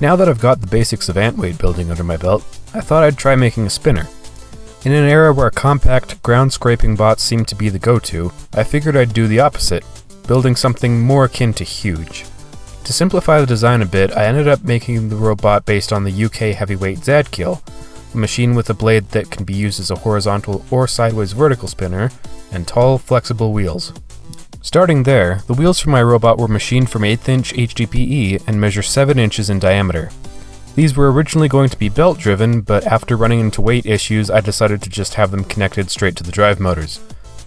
Now that I've got the basics of ant weight building under my belt, I thought I'd try making a spinner. In an era where compact, ground scraping bots seem to be the go to, I figured I'd do the opposite, building something more akin to huge. To simplify the design a bit, I ended up making the robot based on the UK heavyweight Zadkiel, a machine with a blade that can be used as a horizontal or sideways vertical spinner, and tall, flexible wheels. Starting there, the wheels for my robot were machined from 8th inch HDPE and measure 7 inches in diameter. These were originally going to be belt driven, but after running into weight issues, I decided to just have them connected straight to the drive motors.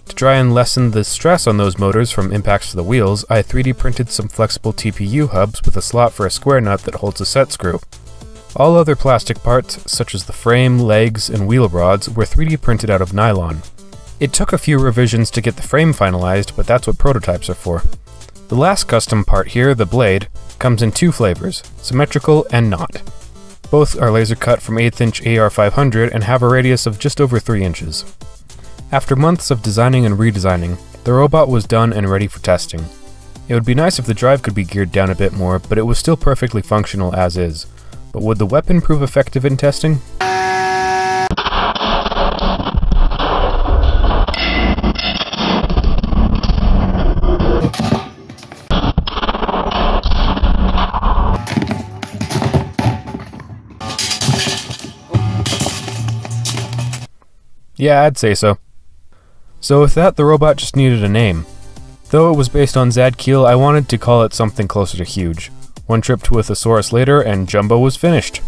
To try and lessen the stress on those motors from impacts to the wheels, I 3D printed some flexible TPU hubs with a slot for a square nut that holds a set screw. All other plastic parts, such as the frame, legs, and wheel rods, were 3D printed out of nylon. It took a few revisions to get the frame finalized, but that's what prototypes are for. The last custom part here, the blade, comes in two flavors, symmetrical and not. Both are laser cut from 8th inch AR500 and have a radius of just over 3 inches. After months of designing and redesigning, the robot was done and ready for testing. It would be nice if the drive could be geared down a bit more, but it was still perfectly functional as is. But would the weapon prove effective in testing? Yeah, I'd say so. So with that, the robot just needed a name. Though it was based on Zadkiel, I wanted to call it something closer to huge. One trip to a thesaurus later, and Jumbo was finished.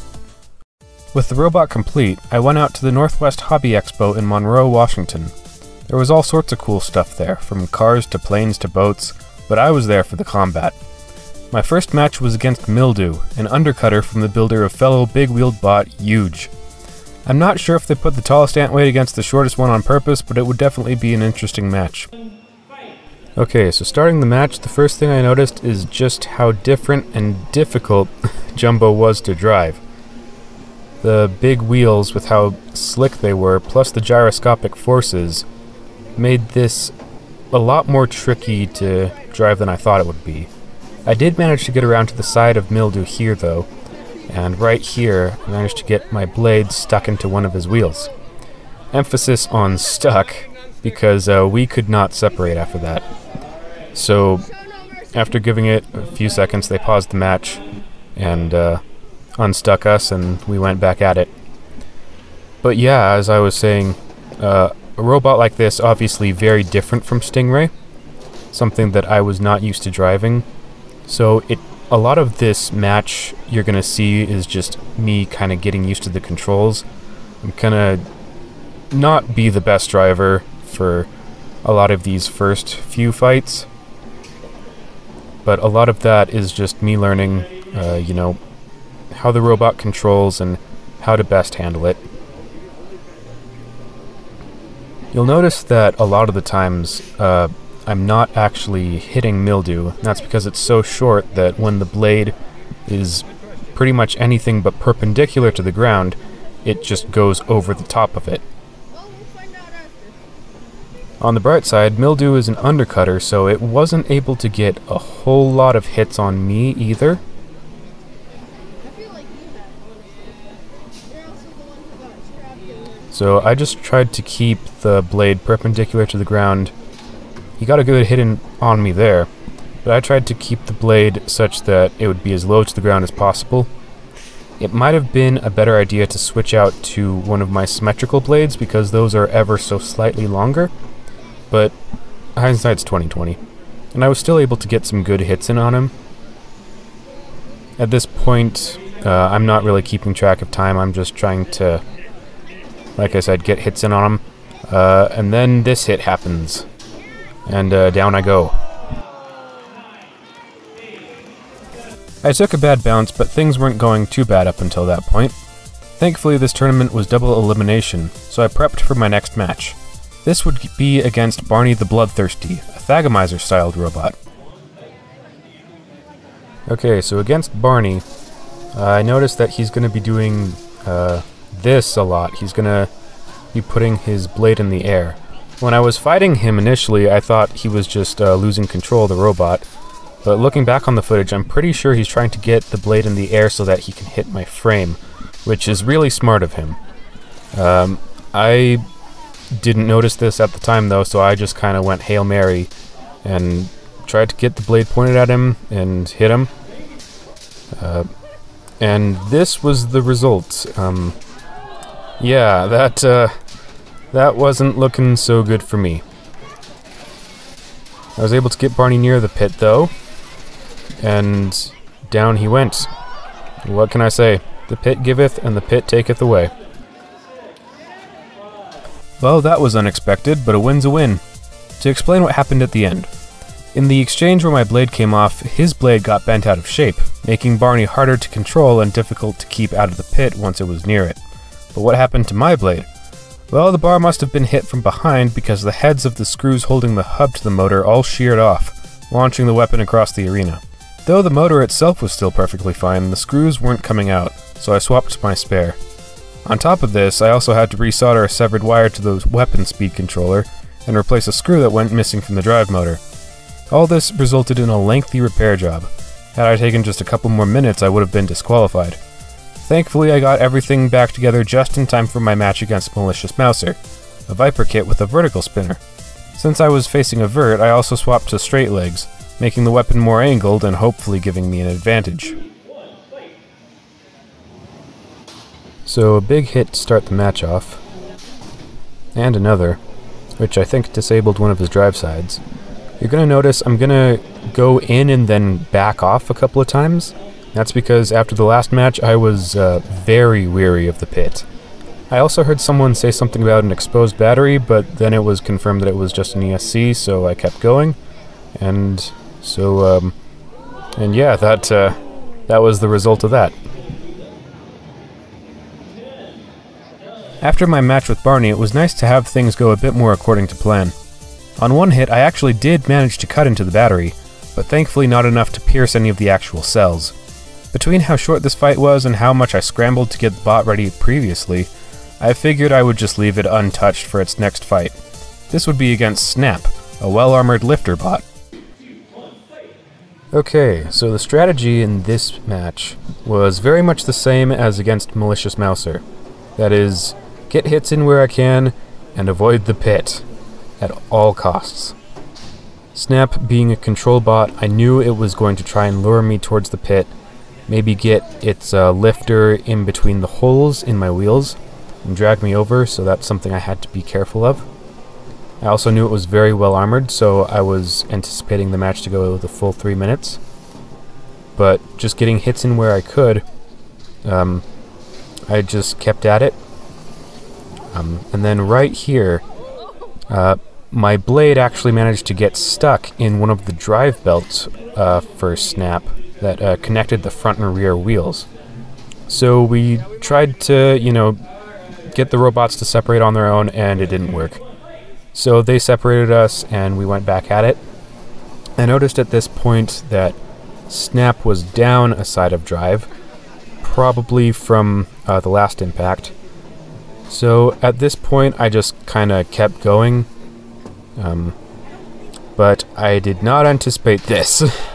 With the robot complete, I went out to the Northwest Hobby Expo in Monroe, Washington. There was all sorts of cool stuff there, from cars to planes to boats, but I was there for the combat. My first match was against Mildew, an undercutter from the builder of fellow big-wheeled bot Huge. I'm not sure if they put the tallest ant weight against the shortest one on purpose, but it would definitely be an interesting match. Okay, so starting the match, the first thing I noticed is just how different and difficult Jumbo was to drive. The big wheels with how slick they were, plus the gyroscopic forces, made this a lot more tricky to drive than I thought it would be. I did manage to get around to the side of Mildew here though, and right here I managed to get my blade stuck into one of his wheels. Emphasis on stuck, because uh, we could not separate after that. So, after giving it a few seconds, they paused the match and uh, unstuck us, and we went back at it. But yeah, as I was saying, uh, a robot like this obviously very different from Stingray, something that I was not used to driving. So it a lot of this match you're going to see is just me kind of getting used to the controls. I'm going to not be the best driver for a lot of these first few fights, but a lot of that is just me learning, uh, you know, how the robot controls and how to best handle it. You'll notice that a lot of the times uh, I'm not actually hitting mildew. That's because it's so short that when the blade is pretty much anything but perpendicular to the ground, it just goes over the top of it. On the bright side, Mildew is an undercutter, so it wasn't able to get a whole lot of hits on me either. So I just tried to keep the blade perpendicular to the ground he got a good hit in on me there, but I tried to keep the blade such that it would be as low to the ground as possible. It might have been a better idea to switch out to one of my symmetrical blades because those are ever so slightly longer, but hindsight's 2020. And I was still able to get some good hits in on him. At this point, uh, I'm not really keeping track of time, I'm just trying to, like I said, get hits in on him. Uh, and then this hit happens and uh, down I go. I took a bad bounce, but things weren't going too bad up until that point. Thankfully, this tournament was double elimination, so I prepped for my next match. This would be against Barney the Bloodthirsty, a Thagomizer-styled robot. Okay, so against Barney, uh, I noticed that he's going to be doing uh, this a lot. He's going to be putting his blade in the air. When I was fighting him initially, I thought he was just uh, losing control of the robot, but looking back on the footage, I'm pretty sure he's trying to get the blade in the air so that he can hit my frame, which is really smart of him. Um, I didn't notice this at the time though, so I just kind of went Hail Mary and tried to get the blade pointed at him and hit him. Uh, and this was the result. Um, yeah, that uh, that wasn't looking so good for me. I was able to get Barney near the pit though, and down he went. What can I say? The pit giveth and the pit taketh away. Well, that was unexpected, but a win's a win. To explain what happened at the end. In the exchange where my blade came off, his blade got bent out of shape, making Barney harder to control and difficult to keep out of the pit once it was near it. But what happened to my blade? Well, the bar must have been hit from behind because the heads of the screws holding the hub to the motor all sheared off, launching the weapon across the arena. Though the motor itself was still perfectly fine, the screws weren't coming out, so I swapped my spare. On top of this, I also had to resolder a severed wire to the weapon speed controller and replace a screw that went missing from the drive motor. All this resulted in a lengthy repair job. Had I taken just a couple more minutes, I would have been disqualified. Thankfully, I got everything back together just in time for my match against Malicious Mouser, a Viper kit with a vertical spinner. Since I was facing a vert, I also swapped to straight legs, making the weapon more angled and hopefully giving me an advantage. So a big hit to start the match off, and another, which I think disabled one of his drive sides. You're going to notice I'm going to go in and then back off a couple of times. That's because after the last match I was uh, very weary of the pit. I also heard someone say something about an exposed battery, but then it was confirmed that it was just an ESC, so I kept going. And so, um, and yeah, that, uh, that was the result of that. After my match with Barney, it was nice to have things go a bit more according to plan. On one hit, I actually did manage to cut into the battery, but thankfully not enough to pierce any of the actual cells. Between how short this fight was and how much I scrambled to get the bot ready previously, I figured I would just leave it untouched for its next fight. This would be against Snap, a well-armored lifter bot. Okay, so the strategy in this match was very much the same as against Malicious Mouser. That is, get hits in where I can, and avoid the pit at all costs. Snap being a control bot, I knew it was going to try and lure me towards the pit, maybe get its uh, lifter in between the holes in my wheels and drag me over, so that's something I had to be careful of. I also knew it was very well armored, so I was anticipating the match to go the full three minutes. But just getting hits in where I could, um, I just kept at it. Um, and then right here, uh, my blade actually managed to get stuck in one of the drive belts uh, for Snap that uh, connected the front and rear wheels. So we tried to, you know, get the robots to separate on their own, and it didn't work. So they separated us, and we went back at it. I noticed at this point that Snap was down a side of drive, probably from uh, the last impact. So at this point, I just kind of kept going. Um, but I did not anticipate this.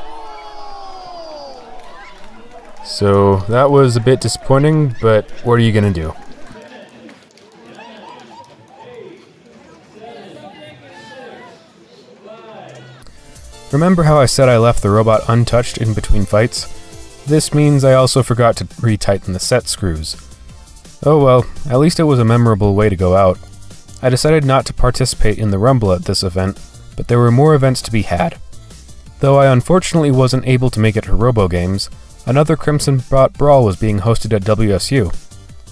so that was a bit disappointing, but what are you going to do? Remember how I said I left the robot untouched in between fights? This means I also forgot to retighten the set screws. Oh well, at least it was a memorable way to go out. I decided not to participate in the Rumble at this event, but there were more events to be had. Though I unfortunately wasn't able to make it to Robo Games, another Crimson Bot Brawl was being hosted at WSU.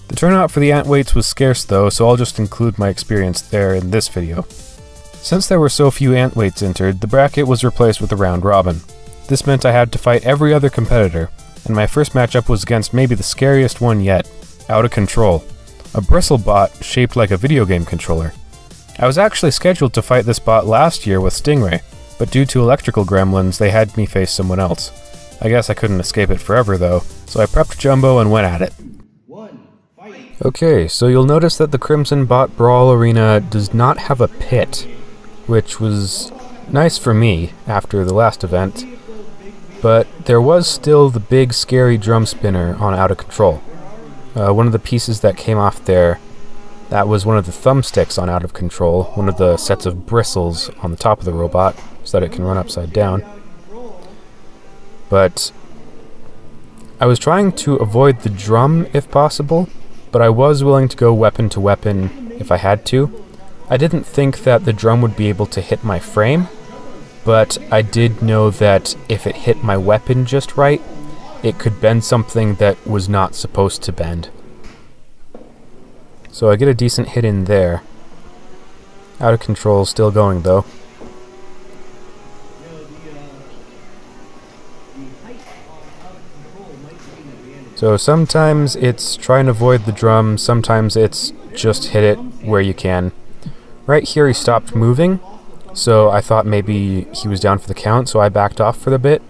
The turnout for the ant Antweights was scarce though, so I'll just include my experience there in this video. Since there were so few ant Antweights entered, the bracket was replaced with a round robin. This meant I had to fight every other competitor, and my first matchup was against maybe the scariest one yet, Out of Control, a bristle bot shaped like a video game controller. I was actually scheduled to fight this bot last year with Stingray, but due to electrical gremlins, they had me face someone else. I guess I couldn't escape it forever though, so I prepped Jumbo and went at it. Okay, so you'll notice that the Crimson Bot Brawl Arena does not have a pit, which was nice for me after the last event, But there was still the big scary drum spinner on Out of Control. Uh, one of the pieces that came off there, that was one of the thumbsticks on Out of Control, one of the sets of bristles on the top of the robot, so that it can run upside down. But I was trying to avoid the drum if possible, but I was willing to go weapon to weapon if I had to. I didn't think that the drum would be able to hit my frame, but I did know that if it hit my weapon just right, it could bend something that was not supposed to bend. So I get a decent hit in there. Out of control, still going though. So sometimes it's try and avoid the drum, sometimes it's just hit it where you can. Right here he stopped moving, so I thought maybe he was down for the count, so I backed off for a bit.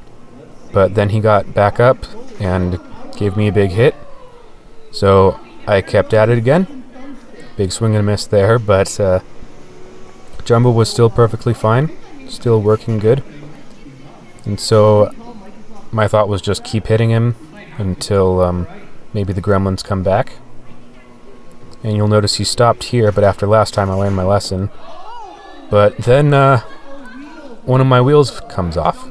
But then he got back up and gave me a big hit. So I kept at it again. Big swing and a miss there, but uh, Jumbo was still perfectly fine, still working good. And so my thought was just keep hitting him until um, maybe the gremlins come back. And you'll notice he stopped here, but after last time I learned my lesson. But then uh, one of my wheels comes off.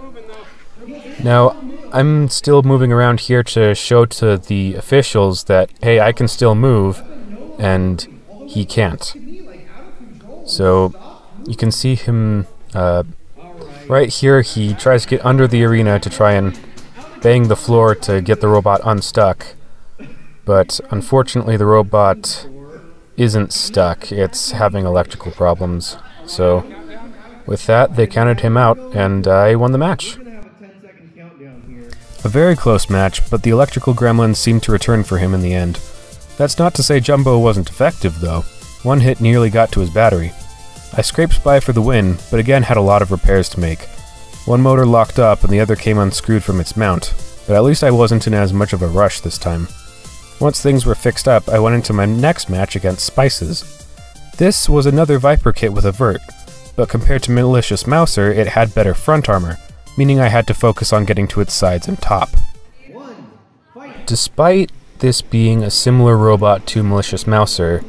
Now, I'm still moving around here to show to the officials that, hey, I can still move, and he can't. So, you can see him uh, right here. He tries to get under the arena to try and bang the floor to get the robot unstuck. But unfortunately, the robot isn't stuck. It's having electrical problems. So, with that, they counted him out, and I won the match. A very close match, but the electrical gremlins seemed to return for him in the end. That's not to say Jumbo wasn't effective, though. One hit nearly got to his battery. I scraped by for the win, but again had a lot of repairs to make. One motor locked up and the other came unscrewed from its mount, but at least I wasn't in as much of a rush this time. Once things were fixed up, I went into my next match against Spices. This was another Viper kit with a vert, but compared to Malicious Mouser, it had better front armor, meaning I had to focus on getting to its sides and top. Despite this being a similar robot to Malicious Mouser,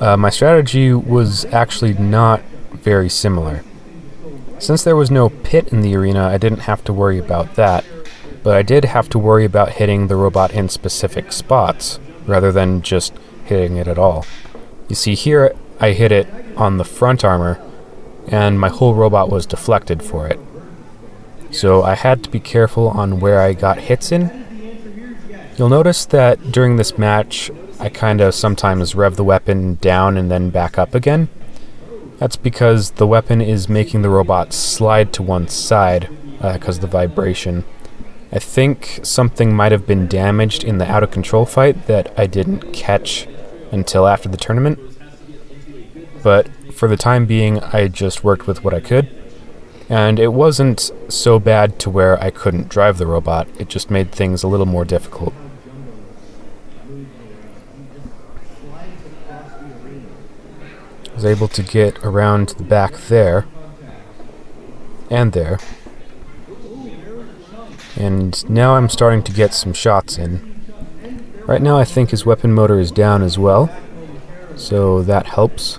uh, my strategy was actually not very similar. Since there was no pit in the arena, I didn't have to worry about that, but I did have to worry about hitting the robot in specific spots, rather than just hitting it at all. You see here, I hit it on the front armor, and my whole robot was deflected for it. So I had to be careful on where I got hits in. You'll notice that during this match, I kinda sometimes rev the weapon down and then back up again. That's because the weapon is making the robot slide to one side because uh, of the vibration. I think something might have been damaged in the out of control fight that I didn't catch until after the tournament. But for the time being, I just worked with what I could. And it wasn't so bad to where I couldn't drive the robot, it just made things a little more difficult. Was able to get around the back there and there. And now I'm starting to get some shots in. Right now I think his weapon motor is down as well, so that helps.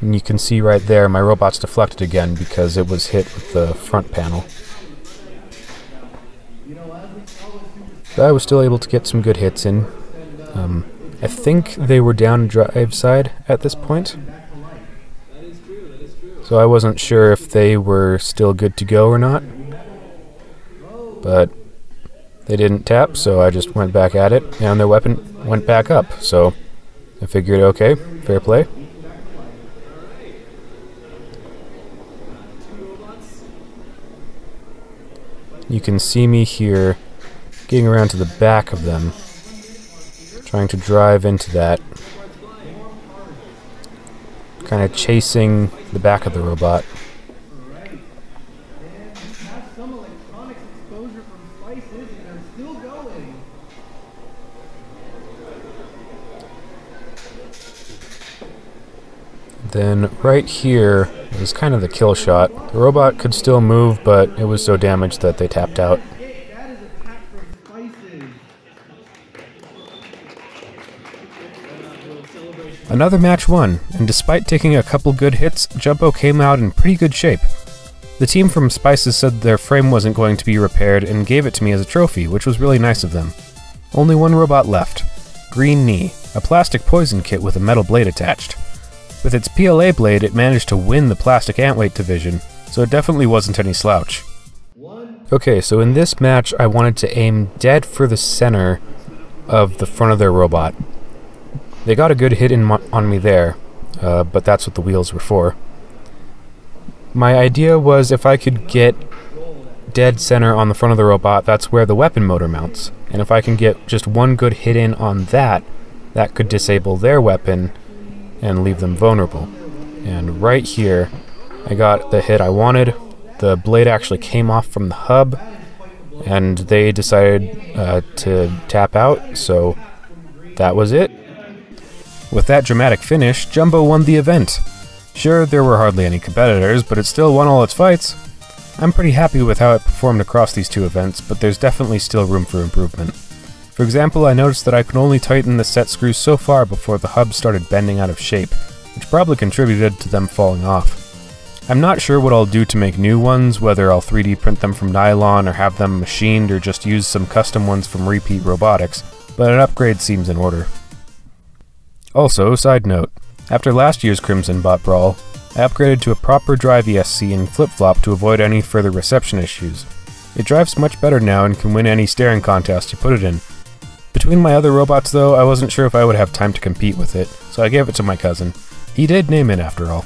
And you can see right there my robot's deflected again because it was hit with the front panel. But I was still able to get some good hits in. Um, I think they were down drive side at this point. So I wasn't sure if they were still good to go or not. But they didn't tap, so I just went back at it, and their weapon went back up. So I figured, okay, fair play. You can see me here getting around to the back of them trying to drive into that. Kind of chasing the back of the robot. Then right here is kind of the kill shot. The robot could still move, but it was so damaged that they tapped out. Another match won, and despite taking a couple good hits, Jumbo came out in pretty good shape. The team from Spices said their frame wasn't going to be repaired and gave it to me as a trophy, which was really nice of them. Only one robot left Green Knee, a plastic poison kit with a metal blade attached. With its PLA blade, it managed to win the plastic antweight division, so it definitely wasn't any slouch. Okay, so in this match, I wanted to aim dead for the center of the front of their robot. They got a good hit in on me there, uh, but that's what the wheels were for. My idea was if I could get dead center on the front of the robot, that's where the weapon motor mounts. And if I can get just one good hit in on that, that could disable their weapon and leave them vulnerable. And right here, I got the hit I wanted. The blade actually came off from the hub, and they decided uh, to tap out, so that was it. With that dramatic finish, Jumbo won the event. Sure, there were hardly any competitors, but it still won all its fights. I'm pretty happy with how it performed across these two events, but there's definitely still room for improvement. For example, I noticed that I could only tighten the set screws so far before the hub started bending out of shape, which probably contributed to them falling off. I'm not sure what I'll do to make new ones, whether I'll 3D print them from nylon or have them machined or just use some custom ones from Repeat Robotics, but an upgrade seems in order. Also, side note, after last year's Crimson Bot Brawl, I upgraded to a proper drive ESC and flip-flop to avoid any further reception issues. It drives much better now and can win any staring contest you put it in. Between my other robots though, I wasn't sure if I would have time to compete with it, so I gave it to my cousin. He did name it after all.